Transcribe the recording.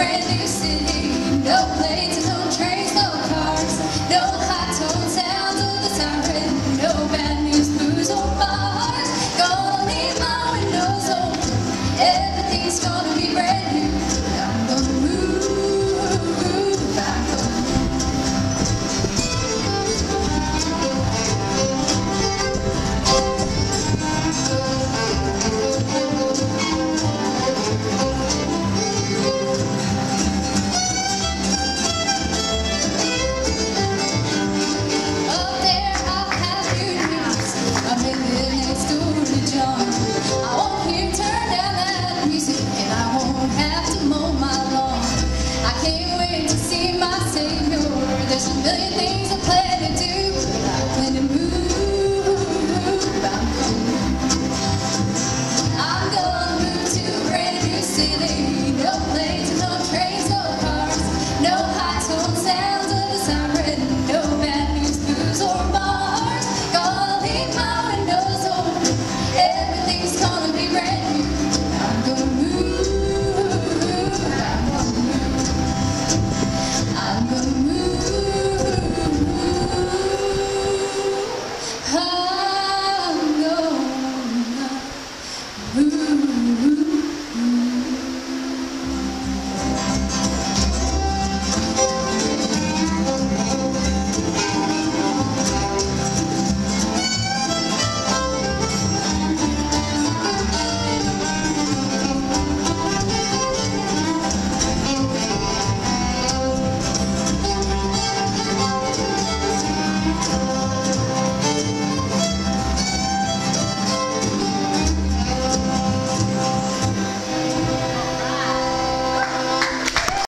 favorite